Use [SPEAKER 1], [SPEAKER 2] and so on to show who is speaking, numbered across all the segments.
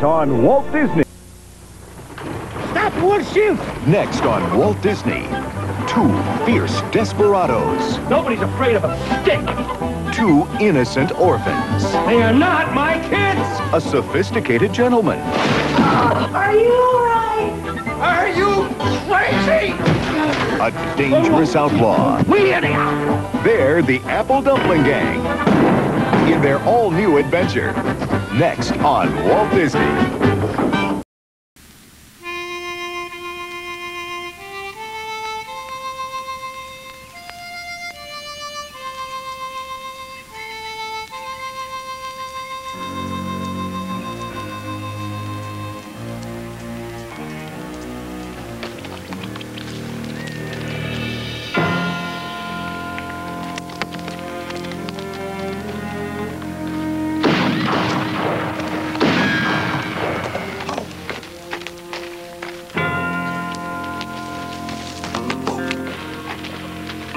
[SPEAKER 1] tonight on Walt Disney.
[SPEAKER 2] Stop or shoot!
[SPEAKER 3] Next on Walt Disney, two fierce desperados,
[SPEAKER 2] Nobody's afraid of a stick!
[SPEAKER 3] two innocent orphans,
[SPEAKER 2] They are not my kids!
[SPEAKER 3] a sophisticated gentleman,
[SPEAKER 4] Are you all right?
[SPEAKER 2] Are you crazy?
[SPEAKER 3] a dangerous outlaw.
[SPEAKER 2] We anyhow!
[SPEAKER 3] They're the Apple Dumpling Gang in their all-new adventure. Next on Walt Disney.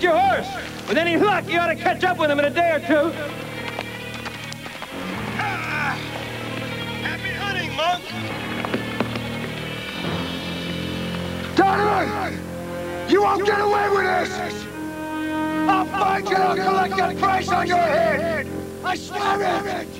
[SPEAKER 2] I your horse! With any luck, you ought to catch up with him in a day or two.
[SPEAKER 5] Happy hunting, Monk!
[SPEAKER 6] Donovan! You won't get away with this! I'll find you and I'll collect that price on your head! I swear it!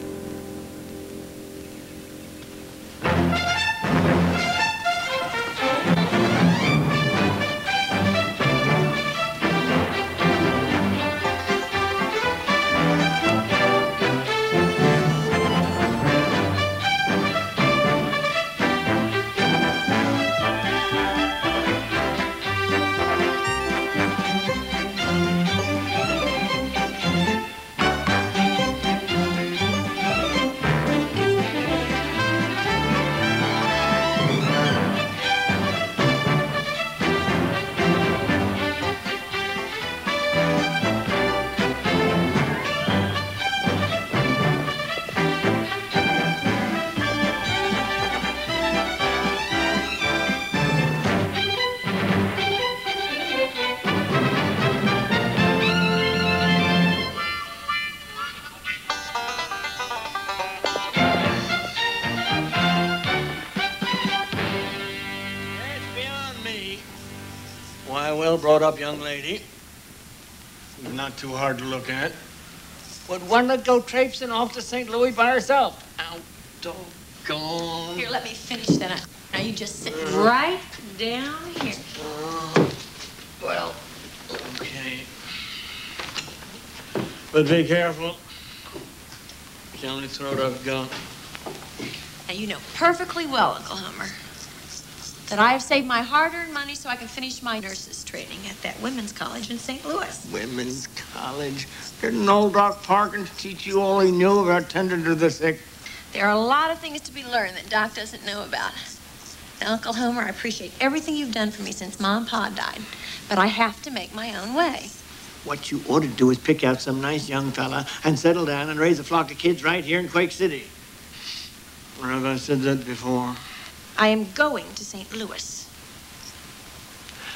[SPEAKER 5] Brought up young lady. Not too hard to look at. Would one that go traipsing off to St. Louis by herself? Out, doggone.
[SPEAKER 4] Here, let me finish that. Now you just sit right down here.
[SPEAKER 5] Well, okay. But be careful. It's the only throat I've got.
[SPEAKER 4] Now you know perfectly well, Uncle Homer, that I have saved my hard-earned money so I can finish my nurse's training at that women's college in St. Louis.
[SPEAKER 5] Women's college. Didn't old Doc Parkins teach you all he knew about tending to the sick?
[SPEAKER 4] There are a lot of things to be learned that Doc doesn't know about. Now, Uncle Homer, I appreciate everything you've done for me since Mom and Pa died, but I have to make my own way.
[SPEAKER 5] What you ought to do is pick out some nice young fella and settle down and raise a flock of kids right here in Quake City. Or have I said that before?
[SPEAKER 4] I am going to St. Louis.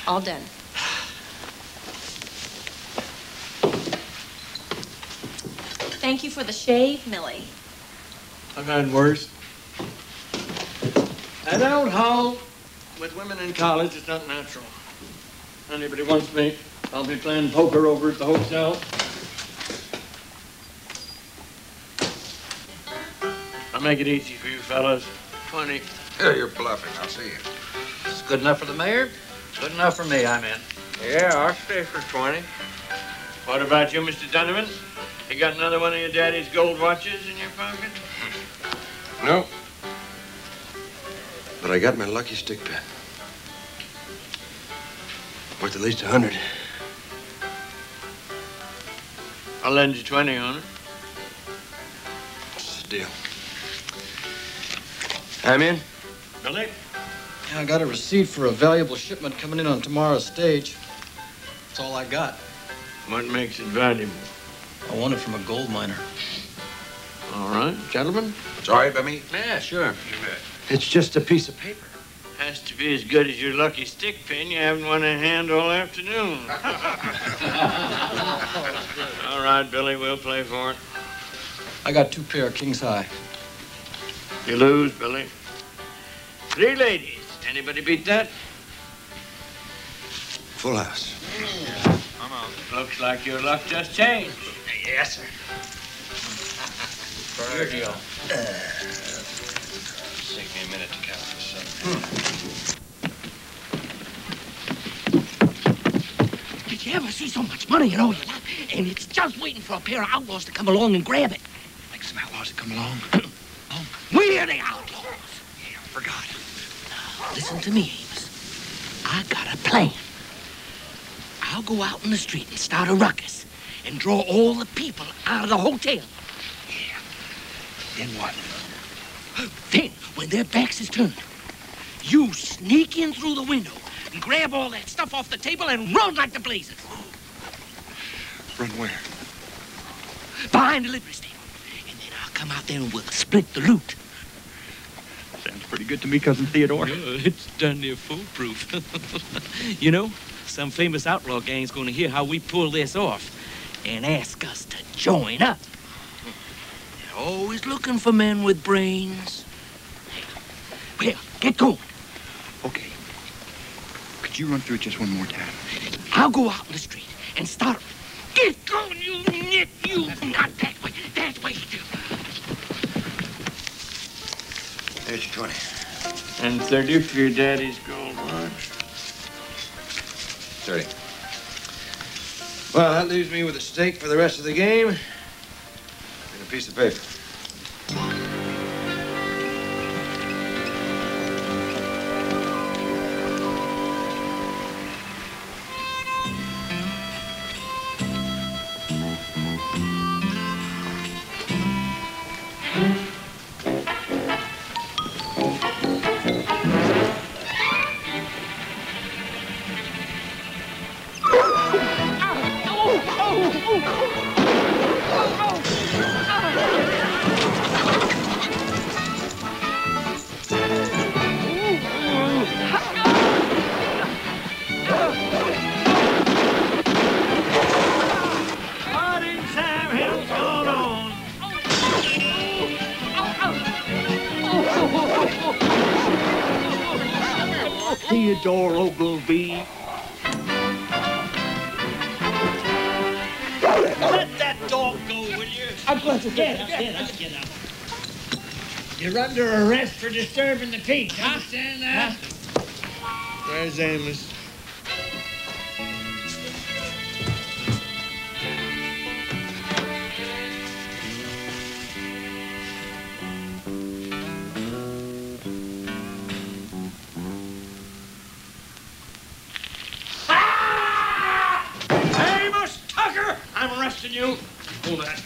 [SPEAKER 4] All done. Thank you for the shave, Millie.
[SPEAKER 5] I've had worse. I don't hold with women in college. It's not natural. Anybody wants me, I'll be playing poker over at the hotel. I'll make it easy for you fellas. Twenty.
[SPEAKER 7] Yeah, you're bluffing. I'll see you.
[SPEAKER 8] It's good enough for the mayor. Good enough for me. I'm in.
[SPEAKER 7] Yeah, I'll stay for 20.
[SPEAKER 5] What about you, Mr. Donovan? You got another one of your daddy's gold watches in your pocket? Hmm.
[SPEAKER 7] No. But I got my lucky stick pin. Worth at least a hundred.
[SPEAKER 5] I'll lend you 20 on it.
[SPEAKER 7] What's the deal? I'm in.
[SPEAKER 5] Billy?
[SPEAKER 2] Yeah, I got a receipt for a valuable shipment coming in on tomorrow's stage. That's all I got.
[SPEAKER 5] What makes it valuable?
[SPEAKER 2] I won it from a gold miner.
[SPEAKER 5] All right, gentlemen.
[SPEAKER 7] It's all right by me?
[SPEAKER 5] Yeah, sure.
[SPEAKER 7] It's just a piece of paper.
[SPEAKER 5] Has to be as good as your lucky stick pin you haven't won a hand all afternoon. all right, Billy, we'll play for it.
[SPEAKER 2] I got two pair of kings high.
[SPEAKER 5] You lose, Billy. Three ladies. Anybody beat that?
[SPEAKER 7] Full house.
[SPEAKER 5] Looks like your luck just changed.
[SPEAKER 7] Yes, sir.
[SPEAKER 5] Your deal.
[SPEAKER 7] Take me a minute to count this up. Hmm.
[SPEAKER 9] Did you ever see so much money in all your life? And it's just waiting for a pair of outlaws to come along and grab it.
[SPEAKER 7] Like some outlaws to come along.
[SPEAKER 9] We're the outlaws.
[SPEAKER 7] Yeah, I forgot.
[SPEAKER 9] Listen to me, Amos. I got a plan. I'll go out in the street and start a ruckus and draw all the people out of the hotel. Yeah.
[SPEAKER 7] Then what?
[SPEAKER 9] Then, when their backs is turned, you sneak in through the window and grab all that stuff off the table and run like the blazes.
[SPEAKER 7] Run where?
[SPEAKER 9] Behind the livery stable. And then I'll come out there and we'll split the loot.
[SPEAKER 10] Sounds pretty good to me, Cousin Theodore.
[SPEAKER 8] it's done near foolproof. you know, some famous outlaw gang's gonna hear how we pull this off
[SPEAKER 9] and ask us to join up. They're always looking for men with brains. Well, get going.
[SPEAKER 7] Okay. Could you run through it just one more time?
[SPEAKER 9] I'll go out in the street and start. Get going, you nit, you. Not that way. That way.
[SPEAKER 7] There's your 20.
[SPEAKER 5] And 30 for your daddy's gold watch.
[SPEAKER 7] 30. Well, that leaves me with a stake for the rest of the game and a piece of paper.
[SPEAKER 5] Disturbing the peace. Understand that? Where's Amos? Ah! Amos Tucker! I'm arresting you. Hold that.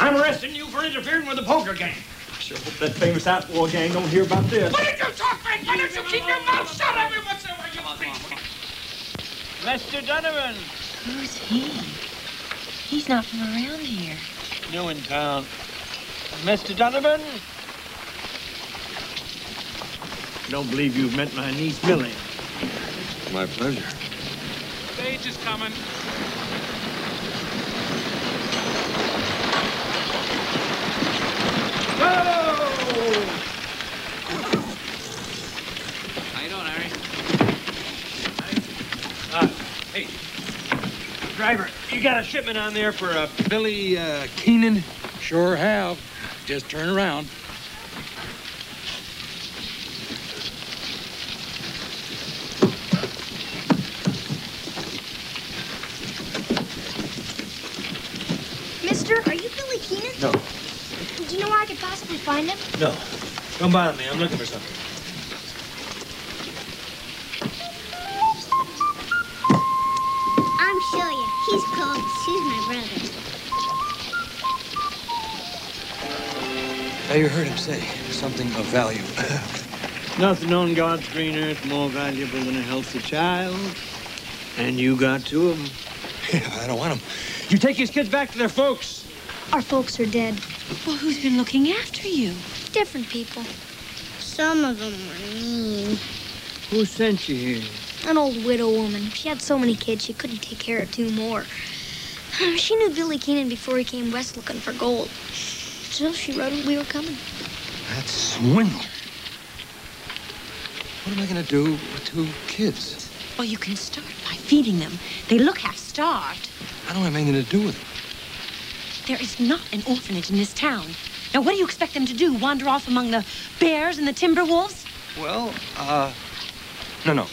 [SPEAKER 5] I'm arresting you for interfering with the poker game.
[SPEAKER 10] Sure hope that famous outlaw gang don't hear about this.
[SPEAKER 9] Why don't you talk, Frank? Why don't you keep your mouth shut every once in a while, you beast?
[SPEAKER 5] Mr. Donovan.
[SPEAKER 4] Who's he? He's not from around here.
[SPEAKER 5] New in town. Mr. Donovan? I Don't believe you've met my niece, Millie.
[SPEAKER 7] My pleasure.
[SPEAKER 8] Stage is coming. How you doing, Harry?
[SPEAKER 10] Hey, driver, you got a shipment on there for uh, Billy uh, Keenan?
[SPEAKER 8] Sure have. Just turn around.
[SPEAKER 11] Mister, are you Billy Keenan?
[SPEAKER 10] No.
[SPEAKER 11] Do you know where I could possibly find him?
[SPEAKER 10] No. Don't bother me. I'm looking for something.
[SPEAKER 11] He's called she's my brother.
[SPEAKER 7] Now you heard him say something of value.
[SPEAKER 5] Nothing on God's green earth more valuable than a healthy child. And you got two of them.
[SPEAKER 7] Yeah, I don't want them.
[SPEAKER 5] You take these kids back to their folks.
[SPEAKER 11] Our folks are dead.
[SPEAKER 4] Well, who's been looking after you?
[SPEAKER 11] Different people. Some of them were mean.
[SPEAKER 5] Who sent you here?
[SPEAKER 11] An old widow woman. She had so many kids she couldn't take care of two more. She knew Billy Keenan before he came west looking for gold. So she wrote him we were coming.
[SPEAKER 7] That's swindle. What am I going to do with two kids?
[SPEAKER 4] Well, you can start by feeding them. They look half starved.
[SPEAKER 7] I don't have anything to do with them.
[SPEAKER 4] There is not an orphanage in this town. Now, what do you expect them to do? Wander off among the bears and the timber wolves?
[SPEAKER 7] Well, uh, no, no.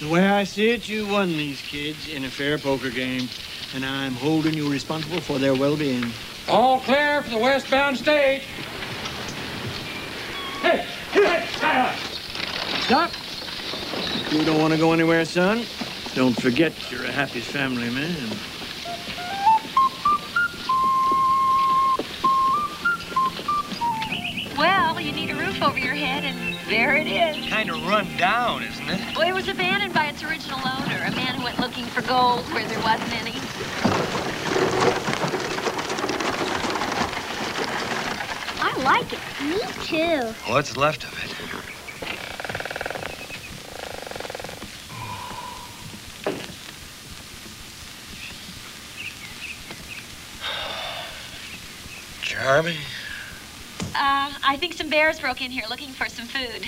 [SPEAKER 5] The way I see it, you won these kids in a fair poker game. And I'm holding you responsible for their well-being.
[SPEAKER 9] All clear for the westbound stage. Hey, hey, hey,
[SPEAKER 5] Stop. You don't want to go anywhere, son? Don't forget you're a happy family man.
[SPEAKER 4] Well, you need a roof over your head, and there it is.
[SPEAKER 7] Kind of run down, isn't it?
[SPEAKER 4] Well, it was abandoned by its original owner, a man who went looking for gold where there wasn't any.
[SPEAKER 11] I like it. Me too.
[SPEAKER 7] What's left of it? Charming.
[SPEAKER 4] Uh, I think some bears broke in here looking for some food.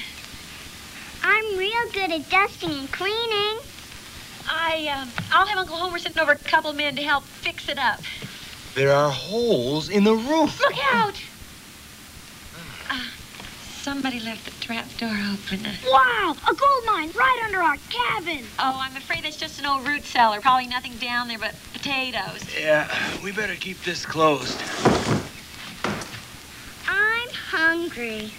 [SPEAKER 11] I'm real good at dusting and cleaning.
[SPEAKER 4] I, um, I'll have Uncle Homer send over a couple men to help fix it up.
[SPEAKER 7] There are holes in the roof.
[SPEAKER 4] Look out! Uh, somebody left the trap door open.
[SPEAKER 11] Wow, a gold mine right under our cabin.
[SPEAKER 4] Oh, I'm afraid that's just an old root cellar. Probably nothing down there but potatoes.
[SPEAKER 7] Yeah, we better keep this closed.
[SPEAKER 11] I'm hungry.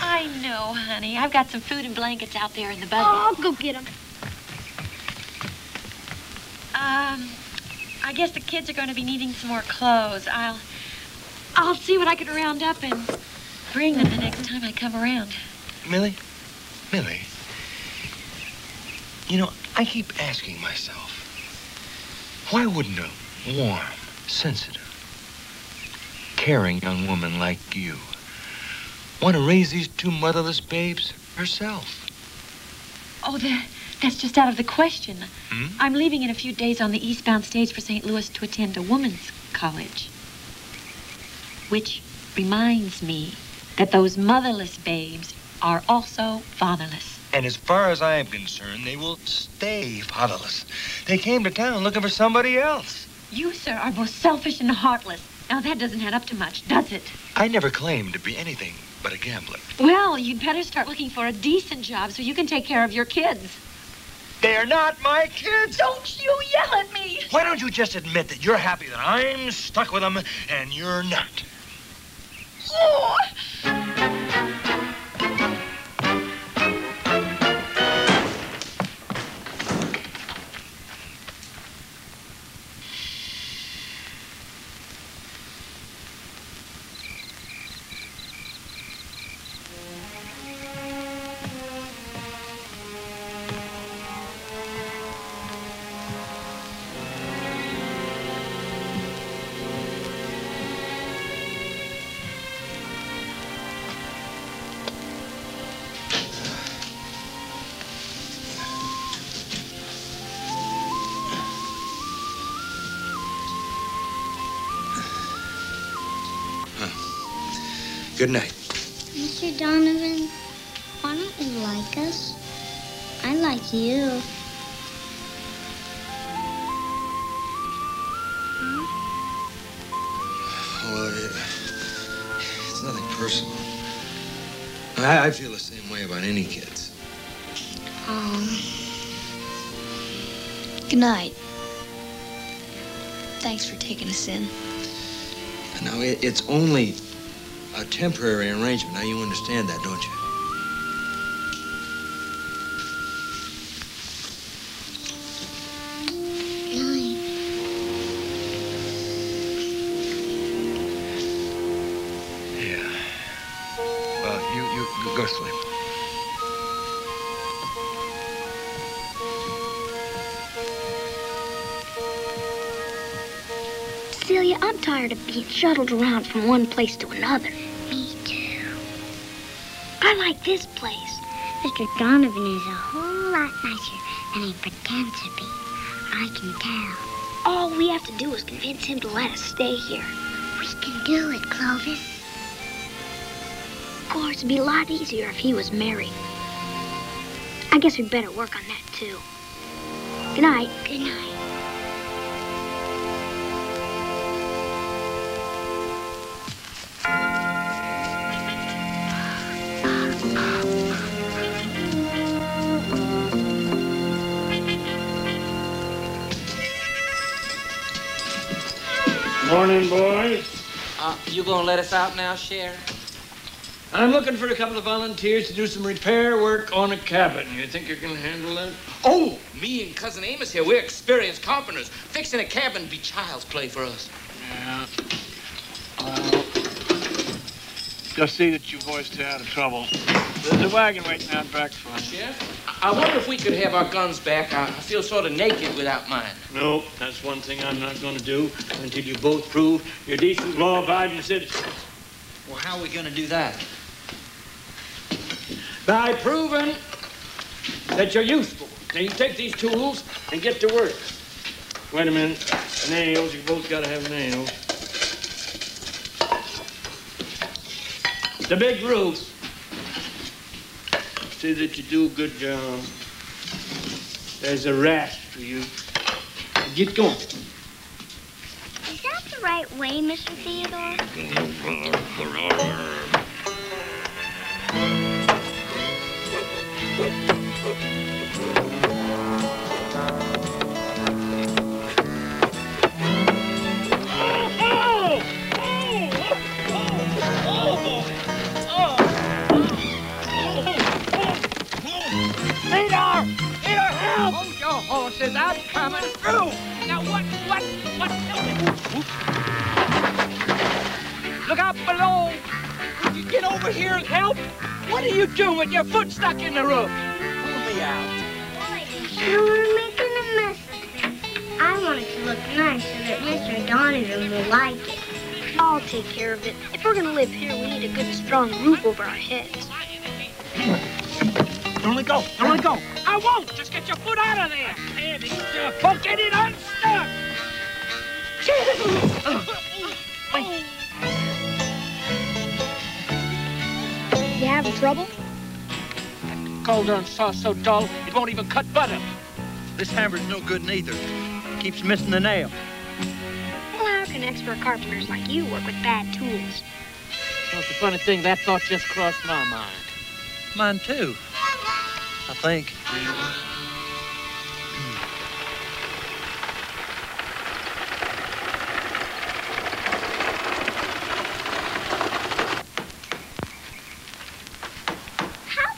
[SPEAKER 4] I know, honey. I've got some food and blankets out there in the buggy.
[SPEAKER 11] Oh, I'll go get them.
[SPEAKER 4] Um, I guess the kids are going to be needing some more clothes. I'll, I'll see what I can round up and bring them the next time I come around.
[SPEAKER 7] Millie? Millie? You know, I keep asking myself, why wouldn't a warm, sensitive, caring young woman like you want to raise these two motherless babes herself?
[SPEAKER 4] Oh, that, that's just out of the question.
[SPEAKER 7] Hmm?
[SPEAKER 4] I'm leaving in a few days on the eastbound stage for St. Louis to attend a woman's college. Which reminds me that those motherless babes are also fatherless.
[SPEAKER 7] And as far as I am concerned, they will stay fatherless. They came to town looking for somebody else.
[SPEAKER 4] You, sir, are both selfish and heartless. Now, that doesn't add up to much, does it?
[SPEAKER 7] I never claimed to be anything but a gambler.
[SPEAKER 4] Well, you'd better start looking for a decent job so you can take care of your kids.
[SPEAKER 7] They're not my kids.
[SPEAKER 4] Don't you yell at me!
[SPEAKER 7] Why don't you just admit that you're happy that I'm stuck with them and you're not?
[SPEAKER 4] Oh!
[SPEAKER 7] Good night.
[SPEAKER 11] Mr. Donovan, why don't you like us? I like you.
[SPEAKER 7] Well, it, it's nothing personal. I, I feel the same way about any kids.
[SPEAKER 11] Um. Good night. Thanks for taking us in.
[SPEAKER 7] Now, it, it's only temporary arrangement. Now, you understand that, don't you?
[SPEAKER 11] Good night.
[SPEAKER 7] Yeah.
[SPEAKER 12] asleep.
[SPEAKER 11] Celia, I'm tired of being shuttled around from one place to another. I like this place.
[SPEAKER 10] Mr. Donovan is a whole lot nicer than he pretends to be. I can tell.
[SPEAKER 11] All we have to do is convince him to let us stay here.
[SPEAKER 10] We can do it, Clovis.
[SPEAKER 11] Of course, it'd be a lot easier if he was married. I guess we'd better work on that, too. Good night.
[SPEAKER 10] Good night.
[SPEAKER 13] Gonna let us out now, Sheriff?
[SPEAKER 5] I'm looking for a couple of volunteers to do some repair work on a cabin. You think you can handle that?
[SPEAKER 13] Oh, me and Cousin Amos here, we're experienced carpenters. Fixing a cabin would be child's play for us.
[SPEAKER 5] Yeah. Well, just see that you boys stay out of trouble. There's a wagon waiting out back for you.
[SPEAKER 13] Sheriff, I wonder if we could have our guns back. I I feel sort of naked without mine.
[SPEAKER 5] No, that's one thing I'm not going to do until you both prove you're decent, law-abiding citizens.
[SPEAKER 8] Well, how are we going to do that?
[SPEAKER 5] By proving that you're useful. Now, you take these tools and get to work. Wait a minute. Nails, you both got to have nails. The big roof. See that you do a good job. There's a rasp for you. Get going.
[SPEAKER 10] Is that the right way, Mr. Theodore?
[SPEAKER 9] horses. I'm coming through. Now, what, what, what? Look out below. Would you get over here and help? What are you doing with your foot stuck in the roof? Pull me out.
[SPEAKER 10] You were making a mess. I want it to look nice so that Mr. Donovan will like it.
[SPEAKER 11] I'll take care of it. If we're gonna live here, we need a good, strong roof over our heads.
[SPEAKER 9] Don't let go. Don't let go. I won't. Just get your foot out of there. And it's your foot. Get it unstuck.
[SPEAKER 11] You having trouble?
[SPEAKER 9] Cold darn sauce so dull, it won't even cut butter.
[SPEAKER 8] This hammer's no good neither. Keeps missing the nail.
[SPEAKER 11] Well, how can expert carpenters like you work with bad tools?
[SPEAKER 9] That's the funny thing, that thought just crossed my mind.
[SPEAKER 8] Mine too. I think.
[SPEAKER 10] How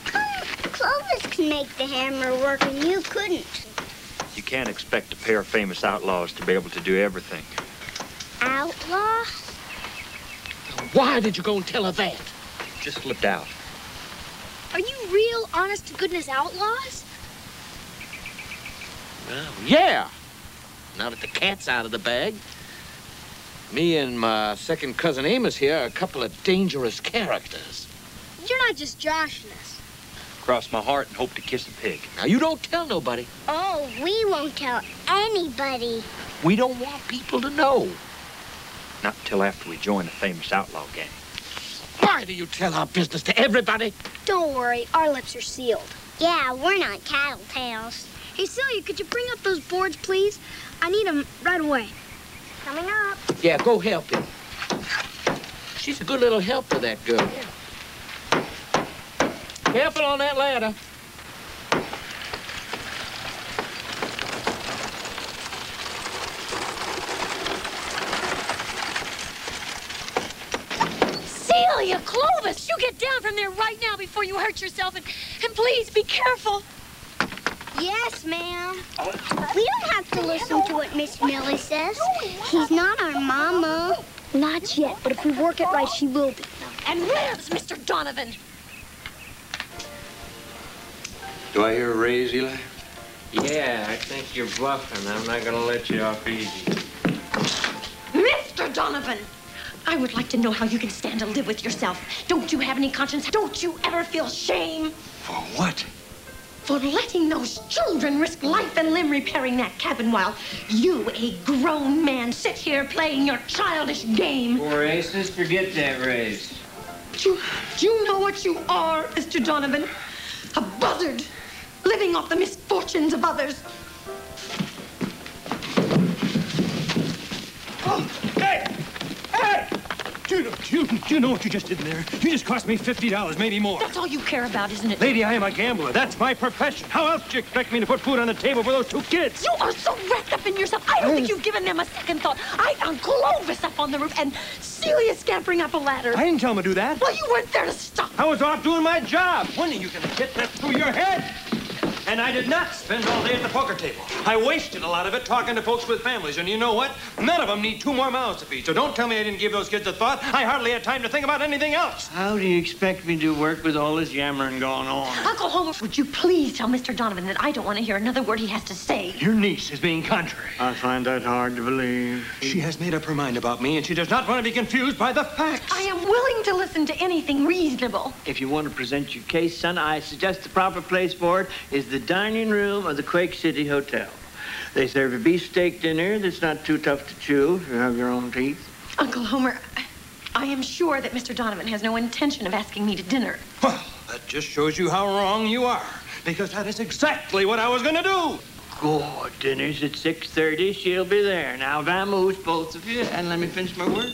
[SPEAKER 10] come Clovis can make the hammer work and you couldn't?
[SPEAKER 2] You can't expect a pair of famous outlaws to be able to do everything.
[SPEAKER 10] Outlaw?
[SPEAKER 9] Why did you go and tell her that?
[SPEAKER 2] Just slipped out.
[SPEAKER 11] Are you real, honest to goodness outlaws?
[SPEAKER 9] Well, yeah. Now that the cat's out of the bag. Me and my second cousin Amos here are a couple of dangerous characters.
[SPEAKER 11] You're not just joshing us.
[SPEAKER 2] Cross my heart and hope to kiss a pig.
[SPEAKER 9] Now, you don't tell nobody.
[SPEAKER 10] Oh, we won't tell anybody.
[SPEAKER 9] We don't want people to know.
[SPEAKER 2] Not until after we join the famous outlaw gang.
[SPEAKER 9] Why do you tell our business to everybody?
[SPEAKER 11] Don't worry, our lips are sealed.
[SPEAKER 10] Yeah, we're not tattletales.
[SPEAKER 11] Hey, Celia, could you bring up those boards, please? I need them right away.
[SPEAKER 10] Coming up.
[SPEAKER 9] Yeah, go help him. She's a good little helper, that girl. Yeah. Careful on that ladder.
[SPEAKER 4] Celia, Clovis, you get down from there right now before you hurt yourself, and, and please be careful.
[SPEAKER 10] Yes, ma'am. We don't have to listen to what Miss Millie says. She's not our mama.
[SPEAKER 11] Not yet, but if we work it right, she will be.
[SPEAKER 4] And where's Mr. Donovan?
[SPEAKER 14] Do I hear a raise, Eli?
[SPEAKER 5] Yeah, I think you're bluffing. I'm not gonna let you off easy.
[SPEAKER 4] Mr. Donovan! I would like to know how you can stand to live with yourself. Don't you have any conscience? Don't you ever feel shame
[SPEAKER 14] For what?
[SPEAKER 4] for letting those children risk life and limb repairing that cabin while you, a grown man, sit here playing your childish game?
[SPEAKER 5] Poor aces, forget that raise.
[SPEAKER 4] Do you, do you know what you are, Mr. Donovan? A buzzard, living off the misfortunes of others.
[SPEAKER 7] Oh, hey! Hey! Do you, know, do, you, do you know what you just did there? You just cost me $50, maybe more.
[SPEAKER 4] That's all you care about, isn't it?
[SPEAKER 7] Lady, I am a gambler. That's my profession. How else do you expect me to put food on the table for those two kids?
[SPEAKER 4] You are so wrapped up in yourself. I don't think you've given them a second thought. I found Clovis up on the roof and Celia scampering up a ladder.
[SPEAKER 7] I didn't tell him to do that.
[SPEAKER 4] Well, you weren't there to stop.
[SPEAKER 7] I was off doing my job. When are you going to get that through your head? And I did not spend all day at the poker table. I wasted a lot of it talking to folks with families. And you know what? None of them need two more mouths to feed. So don't tell me I didn't give those kids a thought. I hardly had time to think about anything else.
[SPEAKER 5] How do you expect me to work with all this yammering going on?
[SPEAKER 4] Uncle Homer, would you please tell Mr. Donovan that I don't want to hear another word he has to say?
[SPEAKER 7] Your niece is being contrary.
[SPEAKER 5] I find that hard to believe.
[SPEAKER 7] She has made up her mind about me, and she does not want to be confused by the facts.
[SPEAKER 4] I am willing to listen to anything reasonable.
[SPEAKER 5] If you want to present your case, son, I suggest the proper place for it is the dining room of the Quake City Hotel. They serve a beefsteak dinner that's not too tough to chew if you have your own teeth.
[SPEAKER 4] Uncle Homer, I am sure that Mr. Donovan has no intention of asking me to dinner.
[SPEAKER 7] Well, that just shows you how wrong you are. Because that is exactly what I was going to do.
[SPEAKER 5] Good. Dinner's at 6.30. She'll be there. Now, vamoose, both of you, and let me finish my work.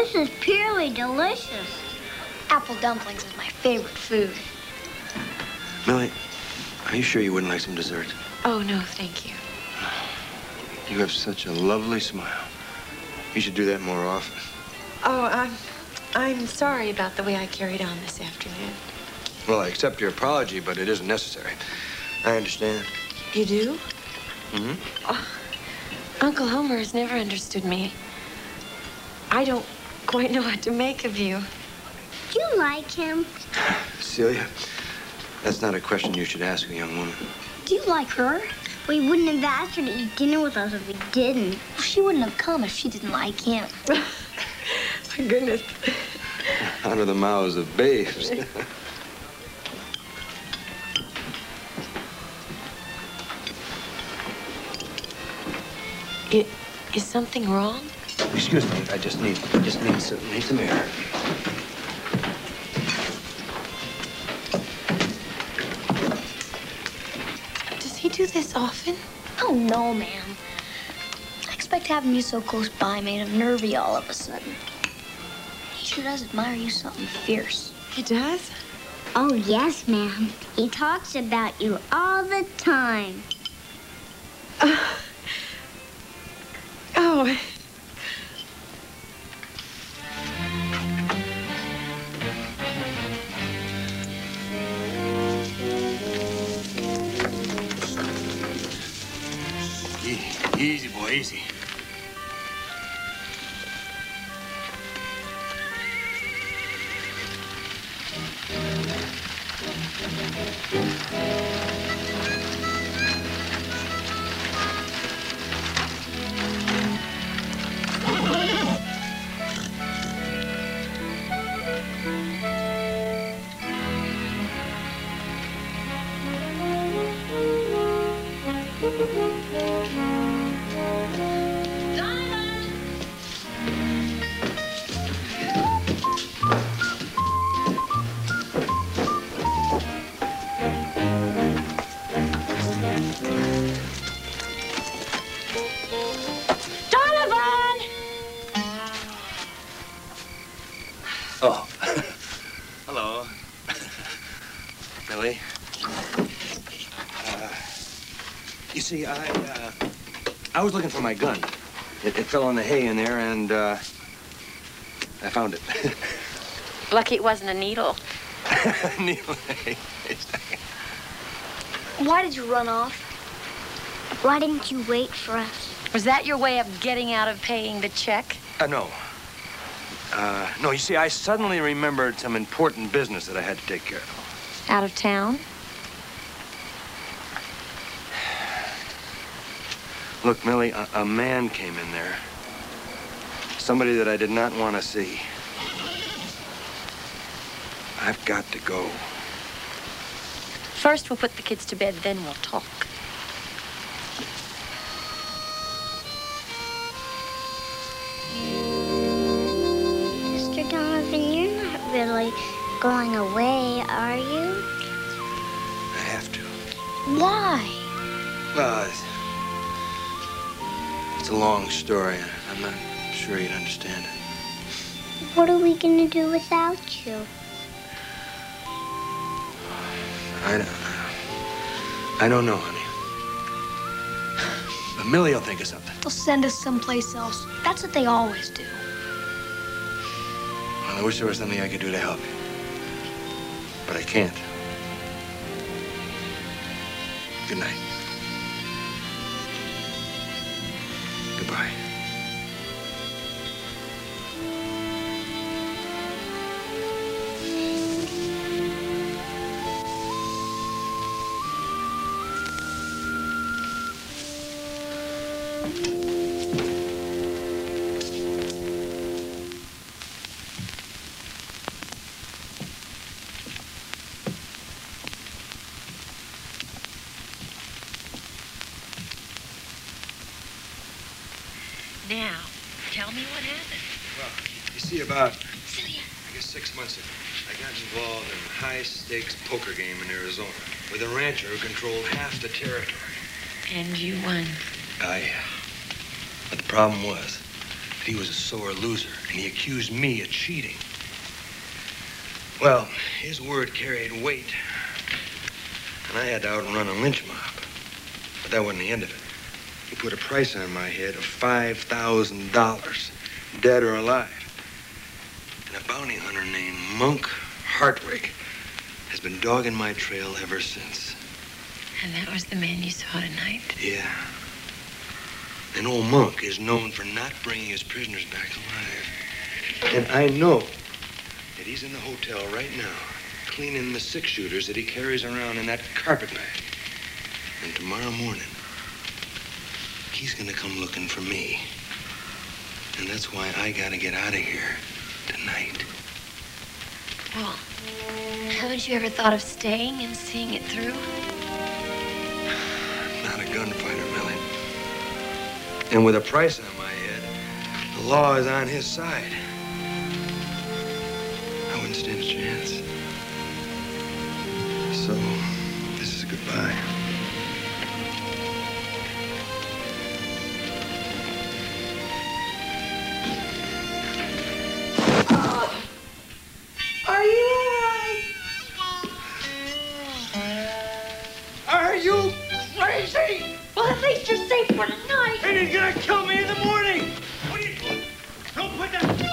[SPEAKER 10] This is purely delicious.
[SPEAKER 11] Apple dumplings is my favorite food.
[SPEAKER 14] Millie, are you sure you wouldn't like some dessert?
[SPEAKER 15] Oh, no, thank you.
[SPEAKER 14] You have such a lovely smile. You should do that more often.
[SPEAKER 15] Oh, I'm, I'm sorry about the way I carried on this afternoon.
[SPEAKER 14] Well, I accept your apology, but it isn't necessary. I understand.
[SPEAKER 15] You do?
[SPEAKER 14] Mm-hmm.
[SPEAKER 15] Uncle Homer has never understood me. I don't quite know what to make of you.
[SPEAKER 10] Do you like him?
[SPEAKER 14] Celia, that's not a question you should ask a young woman.
[SPEAKER 10] Do you like her? We wouldn't have asked her to eat dinner with us if we didn't. She wouldn't have come if she didn't like him.
[SPEAKER 15] My goodness.
[SPEAKER 14] Out of the mouths of babes.
[SPEAKER 15] I- Is something wrong?
[SPEAKER 14] Excuse me, I just need, just need some, need some air.
[SPEAKER 15] Does he do this often?
[SPEAKER 11] Oh, no, ma'am. I expect having you so close by made him nervy all of a sudden. He sure does admire you something fierce.
[SPEAKER 15] He does?
[SPEAKER 10] Oh, yes, ma'am. He talks about you all the time.
[SPEAKER 15] Oh.
[SPEAKER 7] oh Easy, boy, easy.
[SPEAKER 14] Looking for my gun. It, it fell on the hay in there, and, uh, I found it.
[SPEAKER 15] Lucky it wasn't a needle.
[SPEAKER 14] Neil,
[SPEAKER 11] Why did you run off?
[SPEAKER 10] Why didn't you wait for us?
[SPEAKER 4] Was that your way of getting out of paying the check?
[SPEAKER 7] Uh, no. Uh, no, you see, I suddenly remembered some important business that I had to take care of.
[SPEAKER 4] Out of town?
[SPEAKER 7] Look, Millie, a, a man came in there. Somebody that I did not want to see. I've got to go.
[SPEAKER 4] First, we'll put the kids to bed, then we'll talk.
[SPEAKER 10] Mr. Donovan, you're not really going away, are you?
[SPEAKER 7] I have to.
[SPEAKER 10] Why?
[SPEAKER 7] Well, it's, it's a long story. I'm not sure you'd understand it.
[SPEAKER 10] What are we gonna do without you?
[SPEAKER 7] I don't, I don't know, honey. But Millie will think of something.
[SPEAKER 11] They'll send us someplace else. That's what they always do.
[SPEAKER 7] Well, I wish there was something I could do to help you. But I can't. Good night. High-stakes poker game in Arizona with a rancher who controlled half the territory.
[SPEAKER 4] And you won.
[SPEAKER 7] Ah, I, but the problem was that he was a sore loser, and he accused me of cheating. Well, his word carried weight, and I had to outrun a lynch mob. But that wasn't the end of it. He put a price on my head of $5,000, dead or alive. And a bounty hunter named Monk Hardwick has been dogging my trail ever since.
[SPEAKER 4] And that was the man you saw tonight.
[SPEAKER 7] Yeah. And old Monk is known for not bringing his prisoners back alive. And I know that he's in the hotel right now, cleaning the six shooters that he carries around in that carpet bag. And tomorrow morning, he's gonna come looking for me. And that's why I gotta get out of here tonight.
[SPEAKER 4] Well, haven't you ever thought of staying and seeing it through?
[SPEAKER 7] Not a gunfighter, Millie. And with a price on my head, the law is on his side. I wouldn't stand a chance. So, this is goodbye.
[SPEAKER 16] You crazy?
[SPEAKER 17] Well, at least you're safe for tonight.
[SPEAKER 16] And he's gonna kill me in the morning. What are you? Don't put that.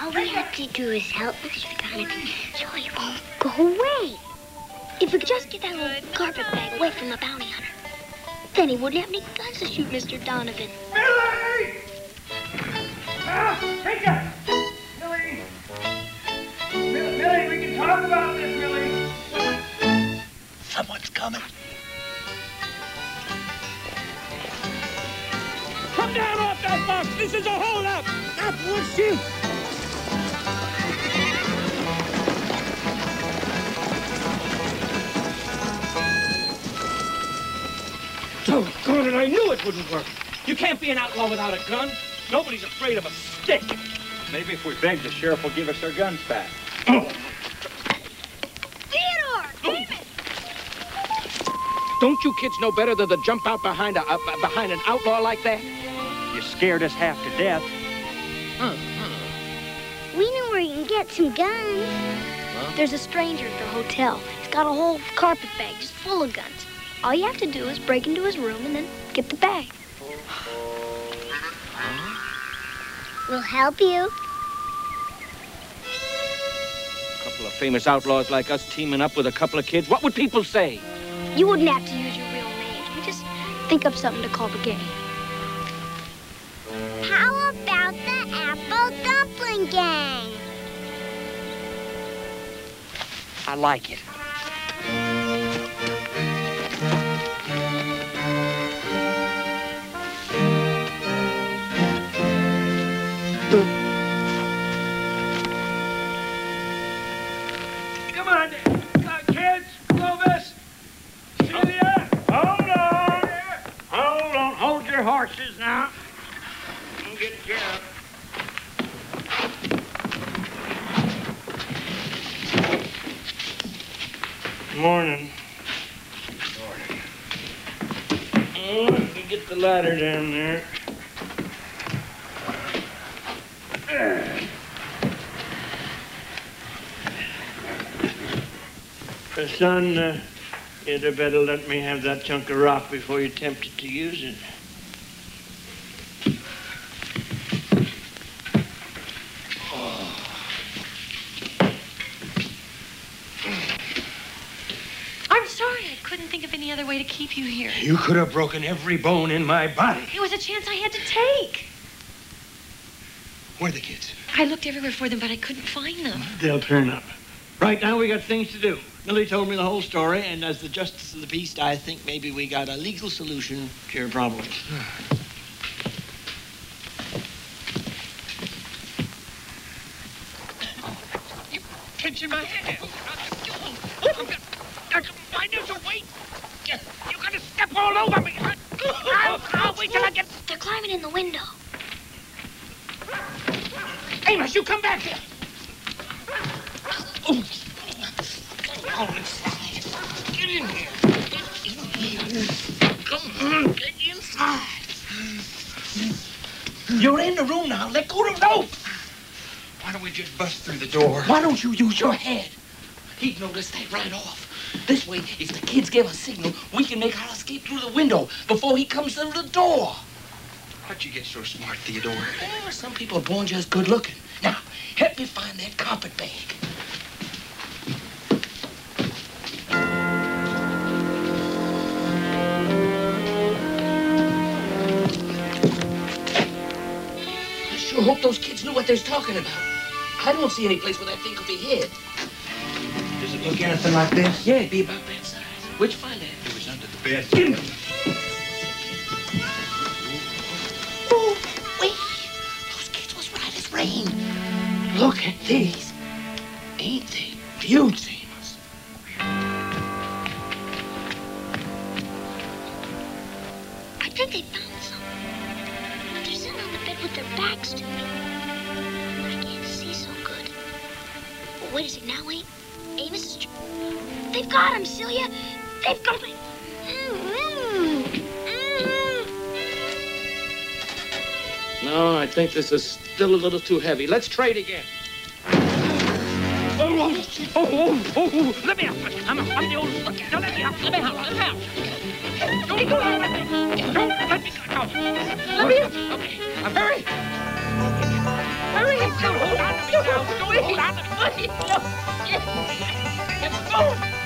[SPEAKER 10] All we have to do is help Mr. Donovan so he won't go away. If we could just get that little carpet bag away from the bounty hunter, then he wouldn't have any guns to shoot Mr. Donovan.
[SPEAKER 16] Millie! Ah, take that! Millie, talk about this, Millie.
[SPEAKER 9] Someone's coming.
[SPEAKER 16] Come down off that box! This is a holdup! Stop, would you?
[SPEAKER 13] Doggone it, I knew it wouldn't work. You can't be an outlaw without a gun. Nobody's afraid of a stick.
[SPEAKER 2] Maybe if we beg, the sheriff will give us our guns back.
[SPEAKER 10] Theodore!
[SPEAKER 13] Don't you kids know better than to jump out behind a, uh, behind an outlaw like that?
[SPEAKER 2] You scared us half to death.
[SPEAKER 10] We know where you can get some guns.
[SPEAKER 11] There's a stranger at the hotel. He's got a whole carpet bag just full of guns. All you have to do is break into his room and then get the bag.
[SPEAKER 10] We'll help you.
[SPEAKER 13] A couple of famous outlaws like us teaming up with a couple of kids, what would people say?
[SPEAKER 11] You wouldn't have to use your real name. We just think up something to call the gang.
[SPEAKER 10] How about the Apple Dumpling Gang?
[SPEAKER 9] I like it.
[SPEAKER 5] You. Morning. Morning. Oh, get the ladder down there. Son, uh, you'd better let me have that chunk of rock before you're tempted to use it.
[SPEAKER 4] I'm sorry. I couldn't think of any other way to keep you here.
[SPEAKER 7] You could have broken every bone in my body.
[SPEAKER 4] It was a chance I had to take.
[SPEAKER 7] Where are the kids?
[SPEAKER 4] I looked everywhere for them, but I couldn't find them.
[SPEAKER 5] They'll turn up. Right now, we got things to do. Millie told me the whole story, and as the justice of the peace, I think maybe we got a legal solution to your problem.
[SPEAKER 9] Catching my hand. Why don't you wait? You're gonna step all over me. I'll, I'll wait till I get.
[SPEAKER 11] They're climbing in the window.
[SPEAKER 9] Amos, you come back here. Oh. Come on inside. Get in here. Get in here. Come on, get inside. You're in the room now. Let go of the rope.
[SPEAKER 7] Why don't we just bust through the door?
[SPEAKER 9] Why don't you use your head? He'd notice that right off. This way, if the kids give a signal, we can make our escape through the window before he comes through the door.
[SPEAKER 7] How'd you get so smart, Theodore?
[SPEAKER 9] Yeah, some people are born just good looking. Now, help me find that carpet bag. I sure hope those kids knew what they was talking about. I don't see any place where that thing could be hid.
[SPEAKER 7] Does it look anything like this?
[SPEAKER 9] Yeah, it'd be about that size. Where'd you find that?
[SPEAKER 7] It was under the bed.
[SPEAKER 9] Get him. Oh, wait. Those kids was right as rain. Look at these. Ain't they beautiful?
[SPEAKER 11] I think they found some. But they're sitting on the bed with their backs to me. I can't see so good. Oh, wait a second. Now, wait. Amos is... Tr- They've got him, Celia. They've got him.
[SPEAKER 13] No, I think this is still a little too heavy. Let's trade again.
[SPEAKER 9] Oh, oh, oh, oh, oh, let me out. I'm, I'm the old looking. Now let me out. Let me out. Let me out. Don't go. Let me, don't let me go. Let me out. Okay. I'm hurry. Hurry. Don't hold on to me now. Don't hold on to me. Get going.
[SPEAKER 11] You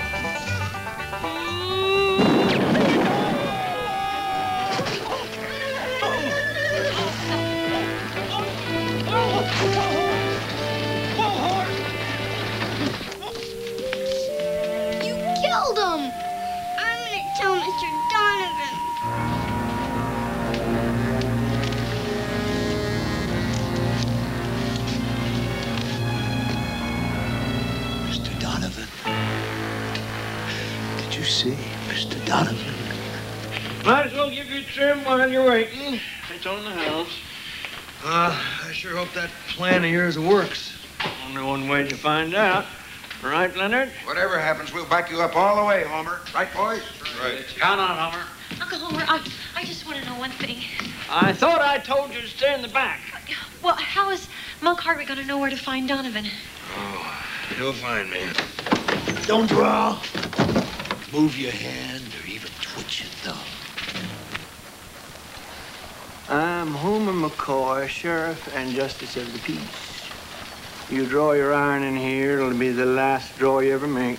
[SPEAKER 5] as well give you a trim while you're waiting. It's on the house.
[SPEAKER 7] Uh, I sure hope that plan of yours works.
[SPEAKER 5] Only one way to find out. Right, Leonard?
[SPEAKER 18] Whatever happens, we'll back you up all the way, Homer. Right, boys? Right.
[SPEAKER 5] Count on Homer.
[SPEAKER 4] Uncle Homer, I, I just want to know one thing.
[SPEAKER 5] I thought I told you to stay in the back.
[SPEAKER 4] Well, how is Monk Hardwick going to know where to find Donovan?
[SPEAKER 7] Oh, he'll find me.
[SPEAKER 9] Don't draw. Move your hand or
[SPEAKER 5] I'm Homer McCoy, Sheriff and Justice of the Peace. You draw your iron in here, it'll be the last draw you ever make.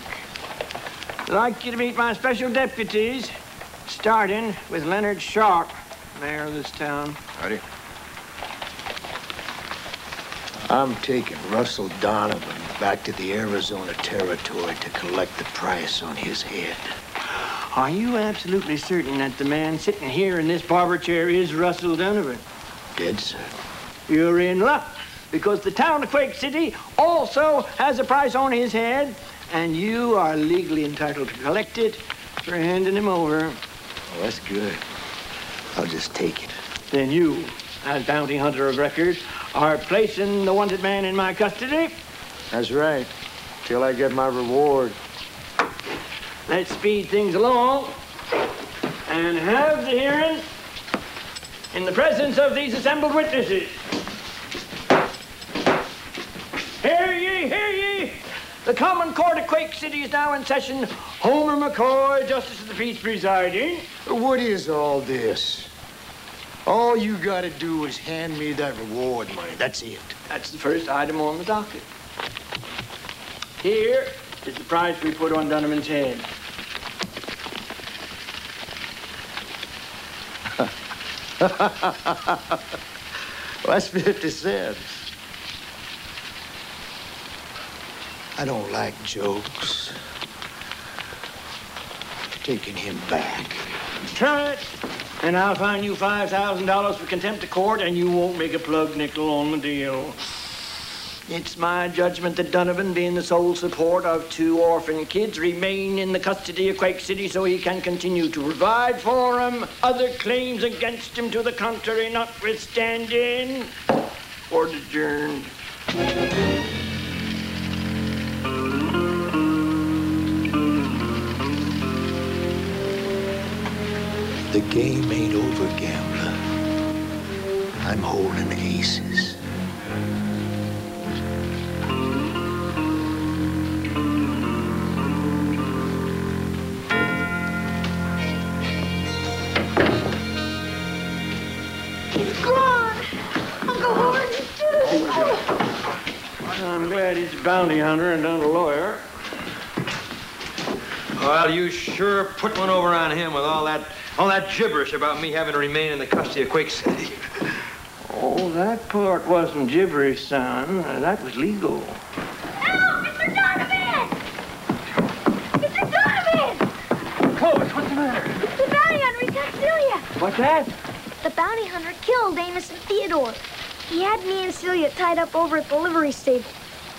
[SPEAKER 5] I'd like you to meet my special deputies, starting with Leonard Sharp, mayor of this town.
[SPEAKER 18] Howdy.
[SPEAKER 6] I'm taking Russell Donovan back to the Arizona Territory to collect the price on his head.
[SPEAKER 5] Are you absolutely certain that the man sitting here in this barber chair is Russell Donovan?
[SPEAKER 6] Dead sir.
[SPEAKER 5] You're in luck, because the town of Quake City also has a price on his head, and you are legally entitled to collect it for handing him over.
[SPEAKER 6] Oh, that's good. I'll just take it.
[SPEAKER 5] Then you, as bounty hunter of record, are placing the wanted man in my custody.
[SPEAKER 6] That's right. Till I get my reward.
[SPEAKER 5] Let's speed things along and have the hearing in the presence of these assembled witnesses. Hear ye, hear ye! The Common Court of Quake City is now in session. Homer McCoy, Justice of the Peace presiding.
[SPEAKER 6] What is all this? All you gotta do is hand me that reward money. That's it.
[SPEAKER 5] That's the first item on the docket. Here is the price we put on Donovan's head.
[SPEAKER 6] well, that's 50 cents. I don't like jokes. Taking him back.
[SPEAKER 5] Try it, and I'll fine you $5,000 for contempt of court, and you won't make a plug nickel on the deal. It's my judgment that Donovan, being the sole support of two orphan kids, remain in the custody of Quake City so he can continue to provide for them. Other claims against him to the contrary notwithstanding. Court adjourned.
[SPEAKER 6] The game ain't over, gambler. I'm holding aces.
[SPEAKER 5] I'm glad he's a bounty hunter and not a lawyer.
[SPEAKER 7] Well, you sure put one over on him with all that all that gibberish about me having to remain in the custody of Quake City.
[SPEAKER 5] Oh, that part wasn't gibberish, son. That was legal.
[SPEAKER 17] Mr. Donovan! Mr. Donovan!
[SPEAKER 5] Clovis, what's the matter?
[SPEAKER 17] The bounty hunter, he Celia.
[SPEAKER 5] What's that?
[SPEAKER 10] The bounty hunter killed Amos and Theodore. He had me and Celia tied up over at the livery stable.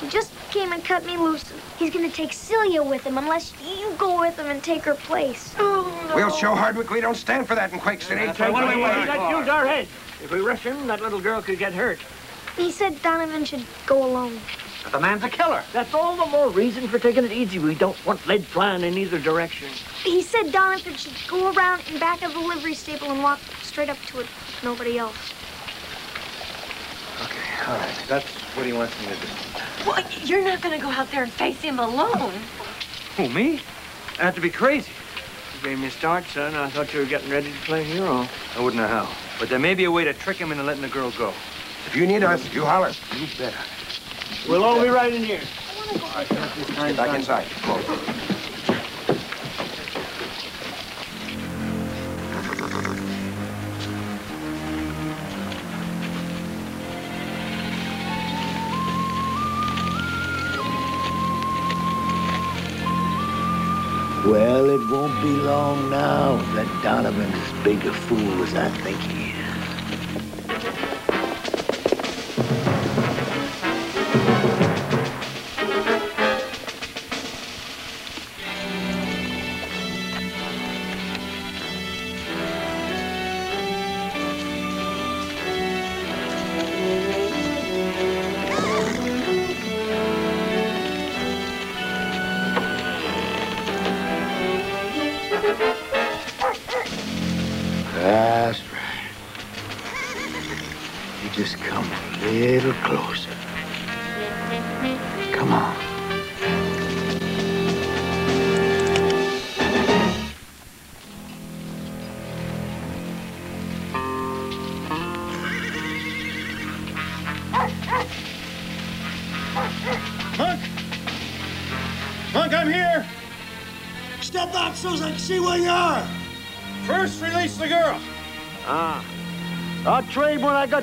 [SPEAKER 10] He just came and cut me loose. He's gonna take Celia with him unless you go with him and take her place. Oh, no.
[SPEAKER 18] We'll show Hardwick we don't stand for that in Quake City.
[SPEAKER 5] That's right. Wait, wait, wait. Let's use our heads. If we rush him, that little girl could get hurt.
[SPEAKER 10] He said Donovan should go alone.
[SPEAKER 5] The man's a killer. That's all the more reason for taking it easy. We don't want lead flying in either direction.
[SPEAKER 10] He said Donovan should go around in back of the livery stable and walk straight up to it. Nobody else.
[SPEAKER 12] Okay, all right, that's what he wants me to do.
[SPEAKER 4] Well, you're not going to go out there and face him alone.
[SPEAKER 7] Who, me? That'd to be crazy.
[SPEAKER 5] You gave me a start, son. I thought you were getting ready to play hero.
[SPEAKER 7] I wouldn't know how. But there may be a way to trick him into letting the girl go.
[SPEAKER 18] If you need us, you holler.
[SPEAKER 6] You better.
[SPEAKER 5] We'll all be right in here.
[SPEAKER 18] Let's get back inside. Come on.
[SPEAKER 6] Well, it won't be long now that Donovan's as big a fool as I think he is.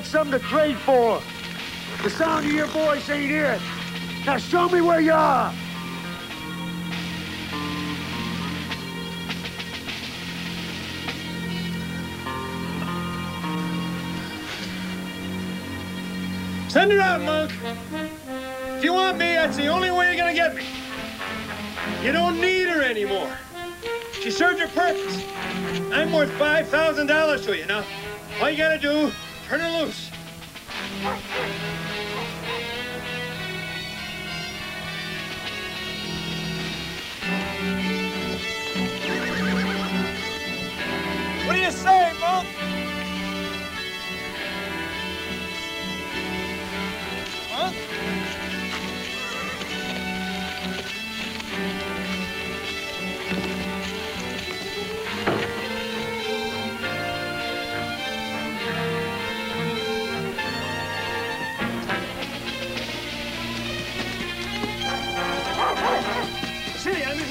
[SPEAKER 7] Got something to trade for. The sound of your voice ain't it. Now show me where you are.
[SPEAKER 19] Send her out, Monk. If you want me, that's the only way you're gonna get me. You don't need her anymore. She served her purpose. I'm worth $5,000 to you. Now, all you gotta do, turn her loose. What do you say, Monk?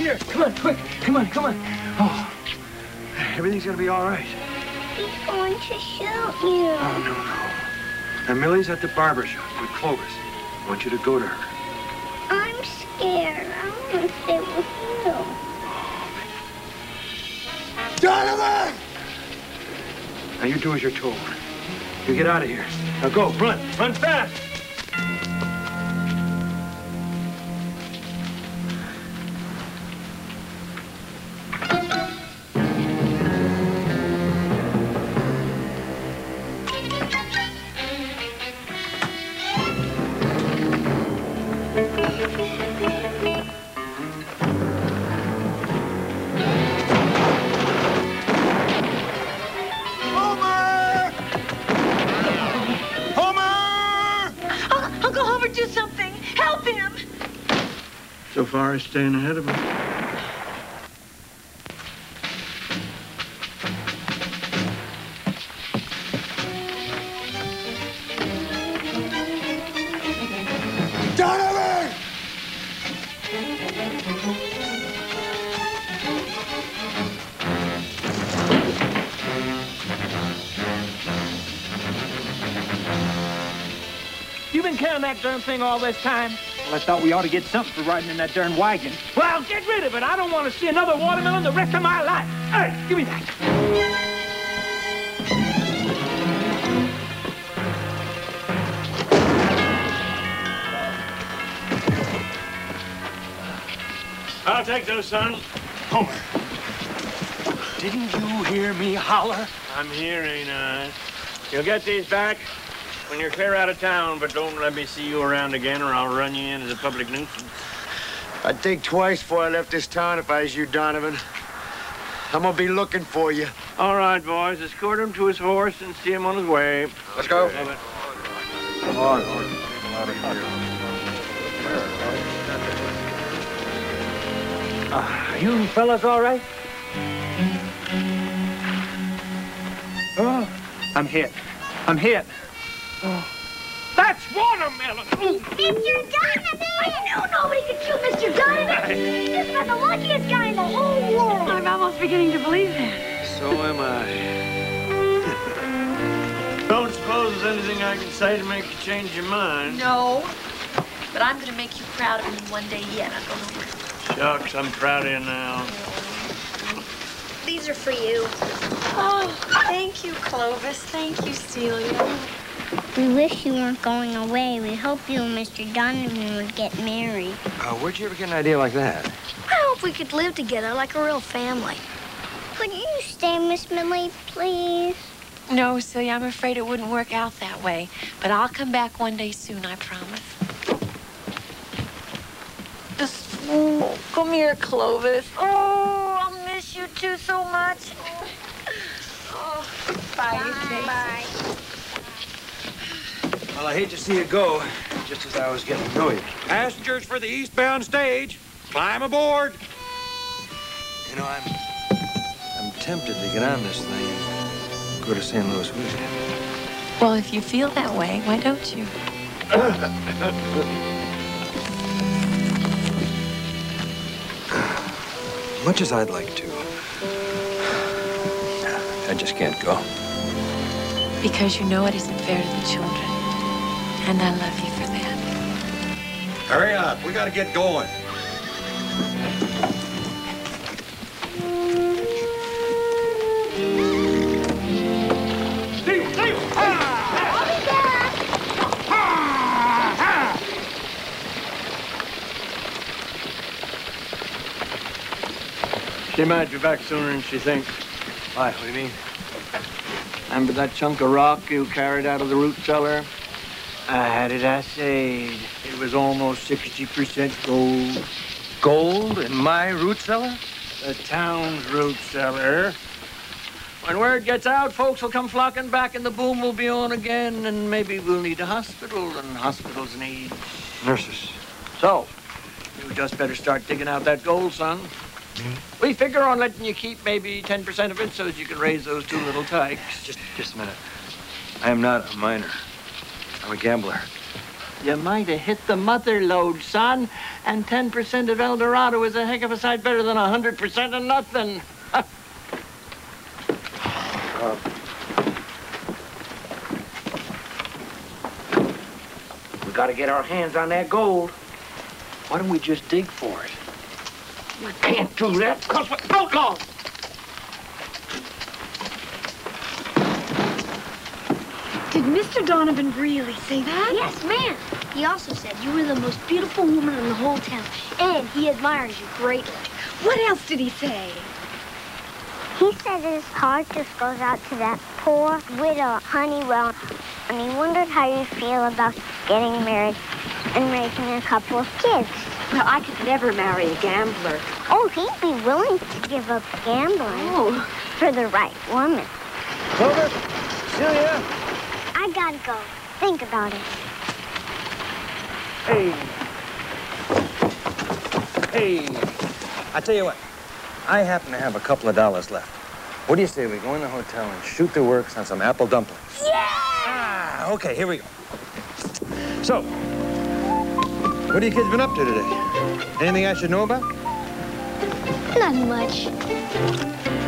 [SPEAKER 19] Here.
[SPEAKER 7] Come on, quick. Come on, come on. Oh, everything's gonna be all right.
[SPEAKER 10] He's going to shoot you.
[SPEAKER 7] Oh, no, no. Now, Millie's at the barber shop with Clovis. I want you to go to her.
[SPEAKER 10] I'm scared. I want to stay with you.
[SPEAKER 7] Donovan! Now, you do as you're told. You get out of here. Now, go. Run. Run fast. So far, he's staying ahead of us.
[SPEAKER 19] Donovan!
[SPEAKER 2] You been carrying that darn thing all this time? Well, I thought we ought to get something for riding in that darn wagon. Well, get rid of it. I don't want to see another watermelon the rest of my life. Hey, give me that.
[SPEAKER 19] I'll take those, son. Homer.
[SPEAKER 2] Didn't you hear me holler?
[SPEAKER 5] I'm here, ain't I? You'll get these back when you're clear out of town, but don't let me see you around again or I'll run you in as a public nuisance.
[SPEAKER 6] I'd think twice before I left this town if I was you, Donovan. I'm gonna be looking for you.
[SPEAKER 5] All right, boys, escort him to his horse and see him on his way.
[SPEAKER 6] Let's go.
[SPEAKER 7] Come on, out of here.
[SPEAKER 2] Are you fellas all right? Oh, I'm hit. I'm hit. Oh. That's watermelon. Ooh.
[SPEAKER 10] Mr. Donovan! I knew nobody could shoot Mr. Donovan. He's just about the luckiest guy in the whole world.
[SPEAKER 11] I'm almost beginning to believe that.
[SPEAKER 5] So am I. Don't suppose there's anything I can say to make you change your mind.
[SPEAKER 4] No. But I'm going to make you proud of me one day yet, Uncle Homer.
[SPEAKER 5] Shucks, I'm proud of you now.
[SPEAKER 10] These are for you.
[SPEAKER 4] Oh, thank you, Clovis. Thank you, Celia.
[SPEAKER 10] We wish you weren't going away. We hope you and Mr. Donovan would get married.
[SPEAKER 20] Uh, where'd you ever get an idea like that?
[SPEAKER 10] I hope we could live together like a real family. Couldn't you stay, Miss Millie, please?
[SPEAKER 4] No, Celia, I'm afraid it wouldn't work out that way. But I'll come back one day soon, I promise. Just, oh, come here, Clovis. Oh, I'll miss you too so much. Oh, bye,
[SPEAKER 10] Bye.
[SPEAKER 20] Well, I hate to see you go, just as I was getting to know you.
[SPEAKER 19] Passengers for the eastbound stage, climb aboard.
[SPEAKER 20] You know, I'm I'm tempted to get on this thing and go to St. Louis with you.
[SPEAKER 4] Well, if you feel that way, why don't you?
[SPEAKER 21] Much as I'd like to, I just can't go.
[SPEAKER 4] Because you know it isn't fair to the children. And I love you for that.
[SPEAKER 22] Hurry up. We gotta get going.
[SPEAKER 5] She might be back sooner than she thinks.
[SPEAKER 21] Why? What do you mean?
[SPEAKER 5] Remember that chunk of rock you carried out of the root cellar?
[SPEAKER 9] Uh, I had it assayed.
[SPEAKER 5] It was almost 60% gold.
[SPEAKER 21] Gold in my root cellar?
[SPEAKER 5] The town's root cellar. When word gets out, folks will come flocking back and the boom will be on again, and maybe we'll need a hospital, and hospitals need
[SPEAKER 21] Nurses.
[SPEAKER 5] So, you just better start digging out that gold, son. Hmm? We figure on letting you keep maybe 10% of it so that you can raise those two little tykes.
[SPEAKER 21] Just, just a minute. I am not a miner. I'm a gambler.
[SPEAKER 5] You might have hit the mother lode, son. And 10% of El Dorado is a heck of a sight better than 100% of nothing.
[SPEAKER 9] We gotta get our hands on that gold. Why don't we just dig for it? We can't do that because we're outlaws.
[SPEAKER 23] Did Mr. Donovan really say that?
[SPEAKER 11] Yes, ma'am. He also said you were the most beautiful woman in the whole town, and he admires you greatly.
[SPEAKER 23] What else did he say?
[SPEAKER 10] He said his heart just goes out to that poor widow Honeywell, and he wondered how you feel about getting married and raising a couple of kids.
[SPEAKER 23] Well, I could never marry a gambler.
[SPEAKER 10] Oh, he'd be willing to give up gambling
[SPEAKER 23] Oh.
[SPEAKER 10] for the right woman.
[SPEAKER 9] Clovis, Celia.
[SPEAKER 10] I gotta go. Think about it.
[SPEAKER 7] Hey. Hey. I tell you what. I happen to have a couple of dollars left. What do you say we go in the hotel and shoot the works on some apple dumplings?
[SPEAKER 10] Yeah!
[SPEAKER 7] Ah, okay, here we go. So, what have you kids been up to today? Anything I should know about?
[SPEAKER 11] Not much.